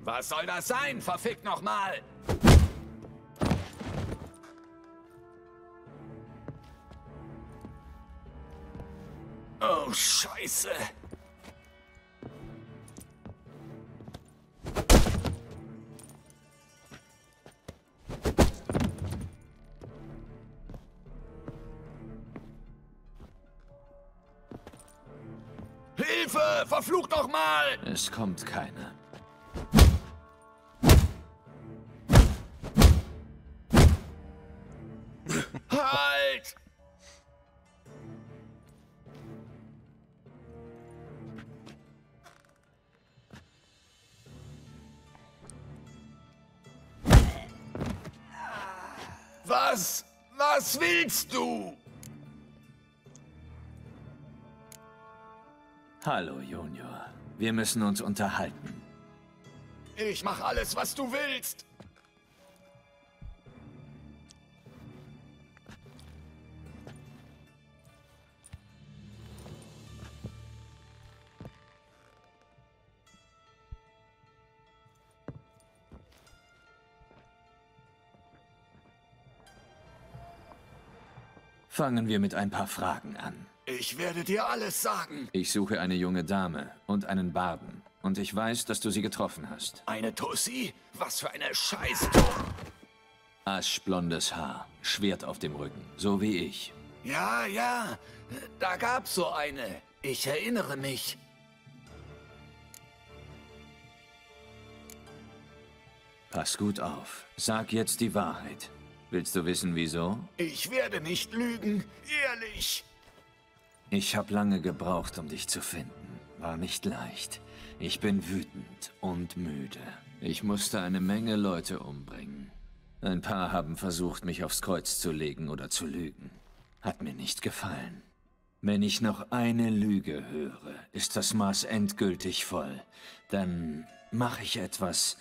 Was soll das sein? Verfickt nochmal! Oh, Scheiße! Hilfe! Verflucht doch mal! Es kommt keiner. Was willst du? Hallo, Junior. Wir müssen uns unterhalten. Ich mach alles, was du willst. Fangen wir mit ein paar Fragen an. Ich werde dir alles sagen. Ich suche eine junge Dame und einen Barden. Und ich weiß, dass du sie getroffen hast. Eine Tussi? Was für eine Scheiße. Aschblondes Haar, Schwert auf dem Rücken, so wie ich. Ja, ja, da gab's so eine. Ich erinnere mich. Pass gut auf. Sag jetzt die Wahrheit. Willst du wissen, wieso? Ich werde nicht lügen, ehrlich. Ich habe lange gebraucht, um dich zu finden. War nicht leicht. Ich bin wütend und müde. Ich musste eine Menge Leute umbringen. Ein paar haben versucht, mich aufs Kreuz zu legen oder zu lügen. Hat mir nicht gefallen. Wenn ich noch eine Lüge höre, ist das Maß endgültig voll. Dann mache ich etwas,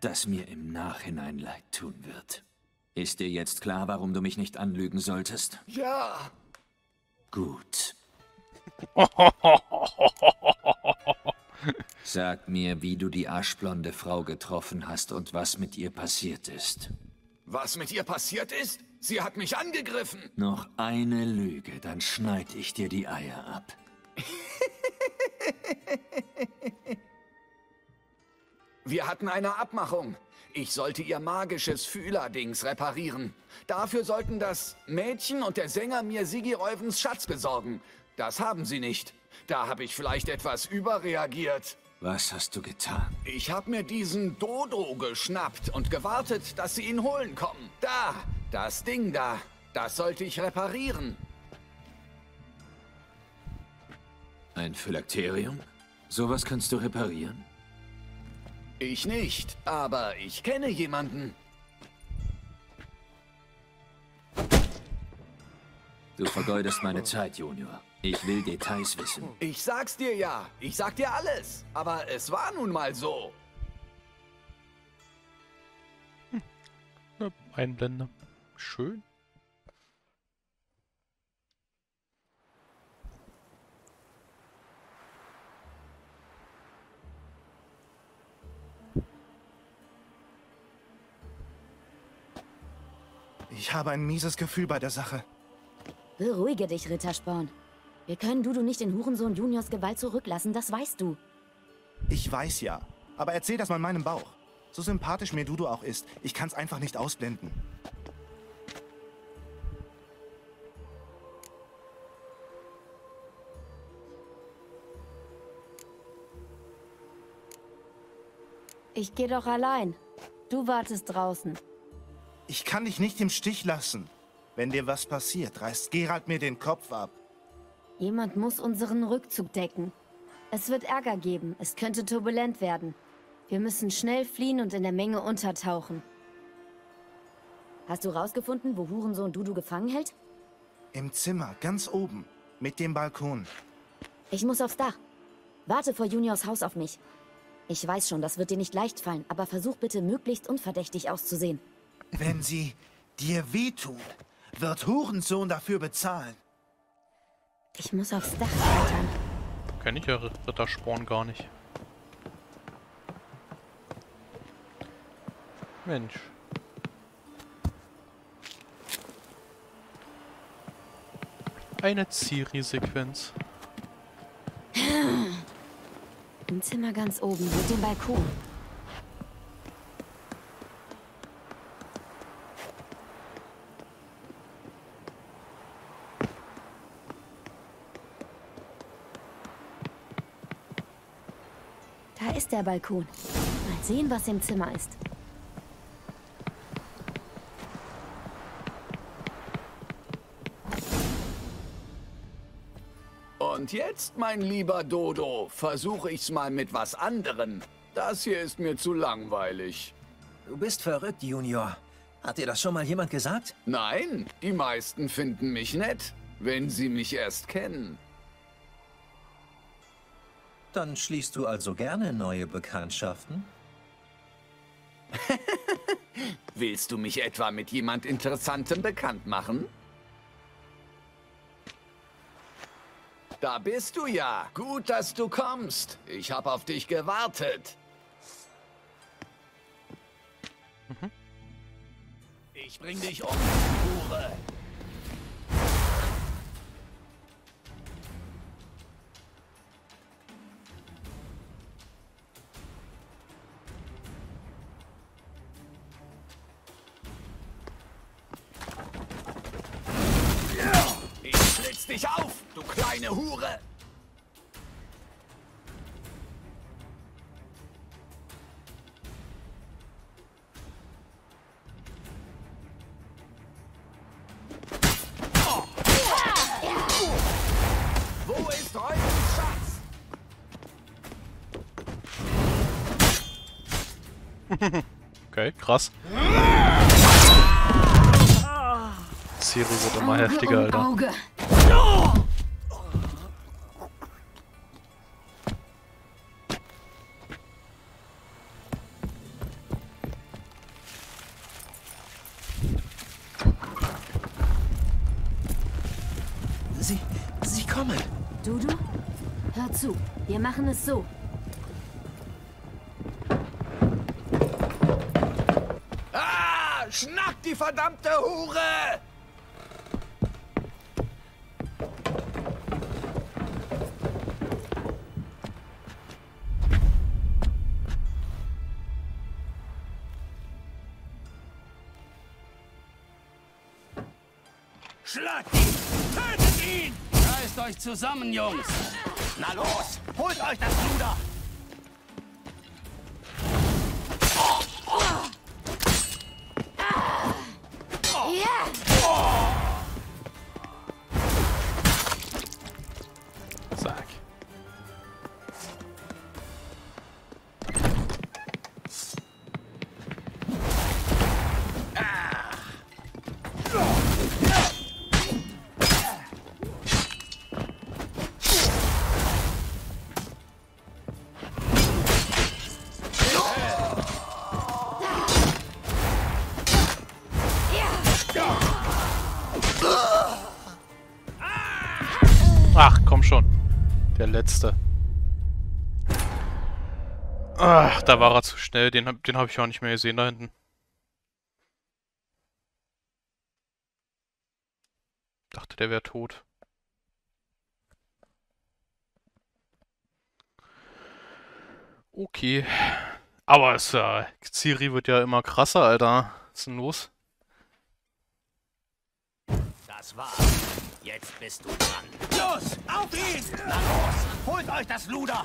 das mir im Nachhinein leid tun wird. Ist dir jetzt klar, warum du mich nicht anlügen solltest? Ja. Gut. Sag mir, wie du die aschblonde Frau getroffen hast und was mit ihr passiert ist. Was mit ihr passiert ist? Sie hat mich angegriffen. Noch eine Lüge, dann schneid ich dir die Eier ab. Wir hatten eine Abmachung. Ich sollte ihr magisches Fühlerdings reparieren. Dafür sollten das Mädchen und der Sänger mir Sigi Reuvens Schatz besorgen. Das haben sie nicht. Da habe ich vielleicht etwas überreagiert. Was hast du getan? Ich habe mir diesen Dodo geschnappt und gewartet, dass sie ihn holen kommen. Da, das Ding da. Das sollte ich reparieren. Ein Phylakterium? Sowas kannst du reparieren? Ich nicht, aber ich kenne jemanden. Du vergeudest meine Zeit, Junior. Ich will Details wissen. Ich sag's dir ja. Ich sag dir alles. Aber es war nun mal so. Hm. Einblende. Schön. Ich habe ein mieses Gefühl bei der Sache. Beruhige dich, Rittersporn. Wir können Dudu nicht in Hurensohn Juniors Gewalt zurücklassen, das weißt du. Ich weiß ja. Aber erzähl das mal meinem Bauch. So sympathisch mir Dudu auch ist, ich kann's einfach nicht ausblenden. Ich geh doch allein. Du wartest draußen. Ich kann dich nicht im Stich lassen. Wenn dir was passiert, reißt Gerald mir den Kopf ab. Jemand muss unseren Rückzug decken. Es wird Ärger geben. Es könnte turbulent werden. Wir müssen schnell fliehen und in der Menge untertauchen. Hast du rausgefunden, wo Hurensohn Dudu gefangen hält? Im Zimmer, ganz oben. Mit dem Balkon. Ich muss aufs Dach. Warte vor Juniors Haus auf mich. Ich weiß schon, das wird dir nicht leicht fallen, aber versuch bitte, möglichst unverdächtig auszusehen. Wenn sie dir wehtun, wird Hurensohn dafür bezahlen. Ich muss aufs Dach klettern. Kenn ich ja Rittersporn gar nicht. Mensch. Eine Ciri-Sequenz. Im Zimmer ganz oben, mit dem Balkon. Da ist der Balkon. Mal sehen, was im Zimmer ist. Und jetzt, mein lieber Dodo, versuche ich's mal mit was anderem. Das hier ist mir zu langweilig. Du bist verrückt, Junior. Hat dir das schon mal jemand gesagt? Nein, die meisten finden mich nett, wenn sie mich erst kennen. Dann schließt du also gerne neue Bekanntschaften? Willst du mich etwa mit jemand Interessantem bekannt machen? Da bist du ja. Gut, dass du kommst. Ich habe auf dich gewartet. Ich bring dich um, Hure. Krass. Siri wird immer heftiger, Alter. Auge. Sie, sie kommen. Dudu, hör zu. Wir machen es so. Verdammte Hure! Schlagt ihn! Tötet ihn! Reißt euch zusammen, Jungs! Na los! Holt euch das Luder! Letzte. Ach, da war er zu schnell. Den, den habe ich auch nicht mehr gesehen da hinten. Dachte, der wäre tot. Okay. Aber es, äh, Ciri wird ja immer krasser, Alter. Was ist denn los? Das war's. Jetzt bist du dran. Los, auf ihn! Na los, holt euch das Luder!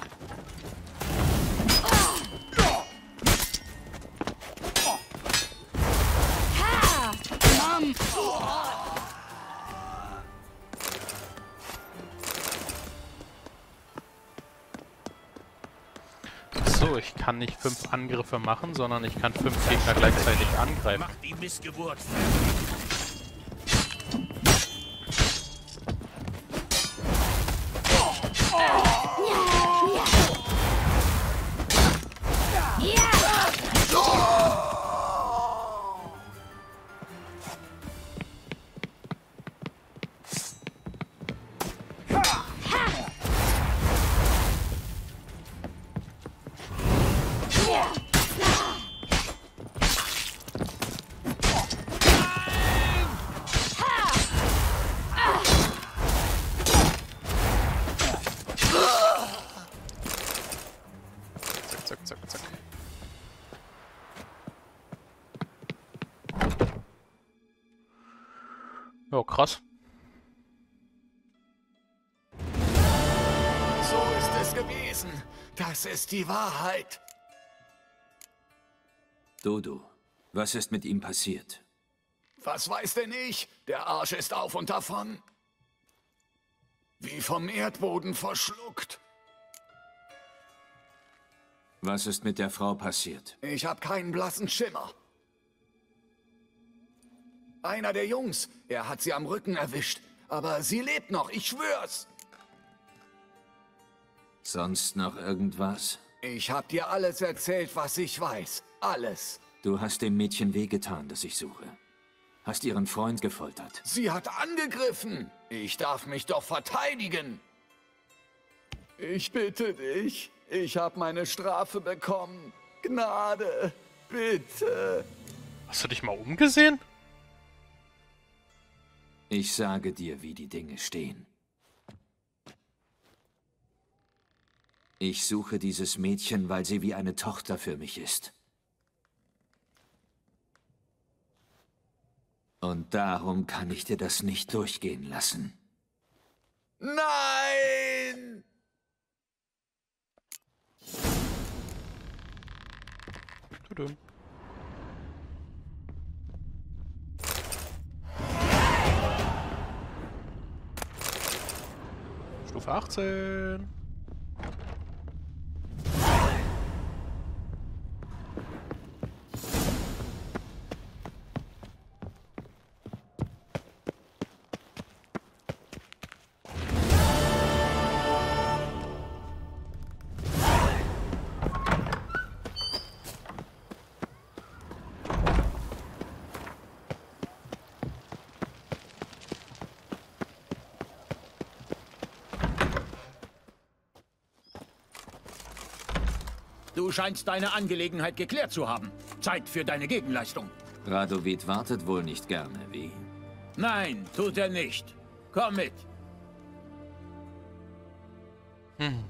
Mann! So, ich kann nicht fünf Angriffe machen, sondern ich kann fünf Gegner gleichzeitig angreifen. Macht die Missgeburt ist die Wahrheit. Dodo, was ist mit ihm passiert? Was weiß denn ich? Der Arsch ist auf und davon. Wie vom Erdboden verschluckt. Was ist mit der Frau passiert? Ich hab keinen blassen Schimmer. Einer der Jungs, er hat sie am Rücken erwischt. Aber sie lebt noch, ich schwör's. Sonst noch irgendwas? Ich hab dir alles erzählt, was ich weiß. Alles. Du hast dem Mädchen wehgetan, das ich suche. Hast ihren Freund gefoltert. Sie hat angegriffen. Ich darf mich doch verteidigen. Ich bitte dich. Ich hab meine Strafe bekommen. Gnade. Bitte. Hast du dich mal umgesehen? Ich sage dir, wie die Dinge stehen. Ich suche dieses Mädchen, weil sie wie eine Tochter für mich ist. Und darum kann ich dir das nicht durchgehen lassen. Nein! Tudum. Stufe 18. Du scheinst deine Angelegenheit geklärt zu haben. Zeit für deine Gegenleistung. Radovid wartet wohl nicht gerne, wie? Nein, tut er nicht. Komm mit. Hm.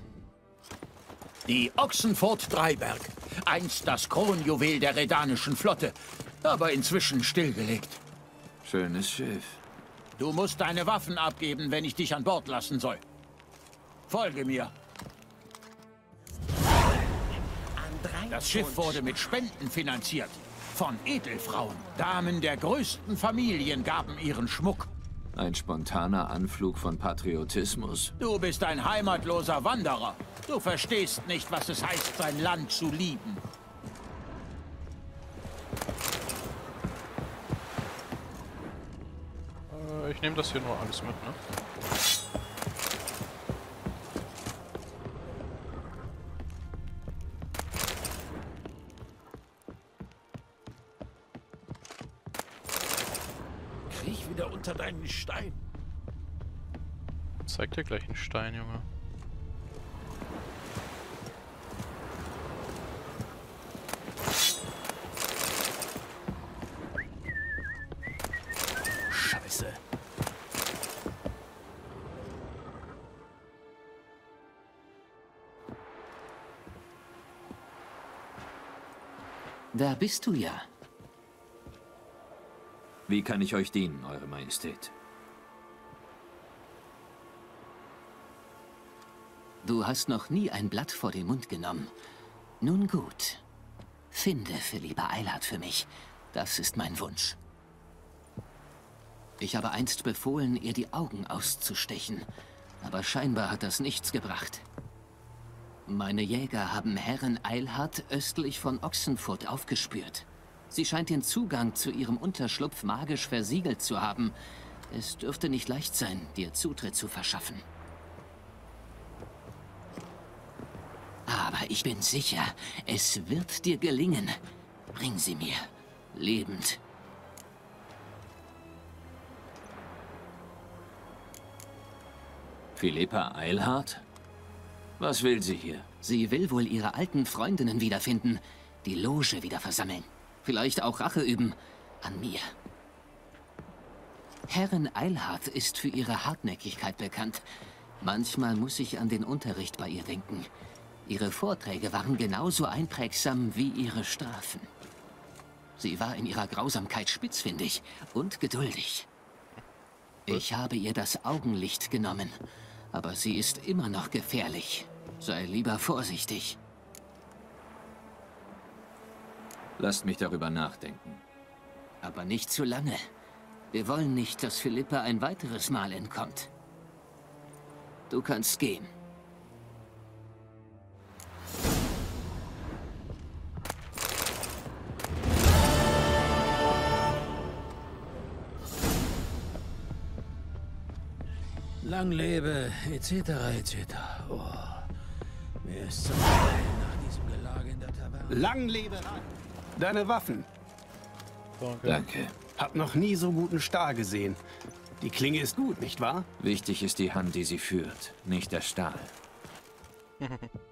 Die Ochsenfurt Dreiberg. Einst das Kronjuwel der redanischen Flotte, aber inzwischen stillgelegt. Schönes Schiff. Du musst deine Waffen abgeben, wenn ich dich an Bord lassen soll. Folge mir. Das Schiff wurde mit Spenden finanziert. Von Edelfrauen. Damen der größten Familien gaben ihren Schmuck. Ein spontaner Anflug von Patriotismus. Du bist ein heimatloser Wanderer. Du verstehst nicht, was es heißt, sein Land zu lieben. Äh, ich nehme das hier nur alles mit, ne? Stein, Junge. Scheiße. Da bist du ja. Wie kann ich euch dienen, Eure Majestät? Du hast noch nie ein Blatt vor den Mund genommen. Nun gut. Finde Philippa Eilert für mich. Das ist mein Wunsch. Ich habe einst befohlen, ihr die Augen auszustechen. Aber scheinbar hat das nichts gebracht. Meine Jäger haben Herren Eilhard östlich von Ochsenfurt aufgespürt. Sie scheint den Zugang zu ihrem Unterschlupf magisch versiegelt zu haben. Es dürfte nicht leicht sein, dir Zutritt zu verschaffen. Aber ich bin sicher, es wird dir gelingen. Bring sie mir. Lebend. Philippa Eilhard? Was will sie hier? Sie will wohl ihre alten Freundinnen wiederfinden, die Loge wieder versammeln. Vielleicht auch Rache üben. An mir. Herrin Eilhard ist für ihre Hartnäckigkeit bekannt. Manchmal muss ich an den Unterricht bei ihr denken. Ihre Vorträge waren genauso einprägsam wie ihre Strafen. Sie war in ihrer Grausamkeit spitzfindig und geduldig. Ich habe ihr das Augenlicht genommen, aber sie ist immer noch gefährlich. Sei lieber vorsichtig. Lasst mich darüber nachdenken. Aber nicht zu lange. Wir wollen nicht, dass Philippa ein weiteres Mal entkommt. Du kannst gehen. Lang lebe, etc., etc. Oh, mir ist so nach diesem Gelage in der Taverne. Lang lebe Deine Waffen. Danke. Danke. Hab noch nie so guten Stahl gesehen. Die Klinge ist gut, nicht wahr? Wichtig ist die Hand, die sie führt, nicht der Stahl.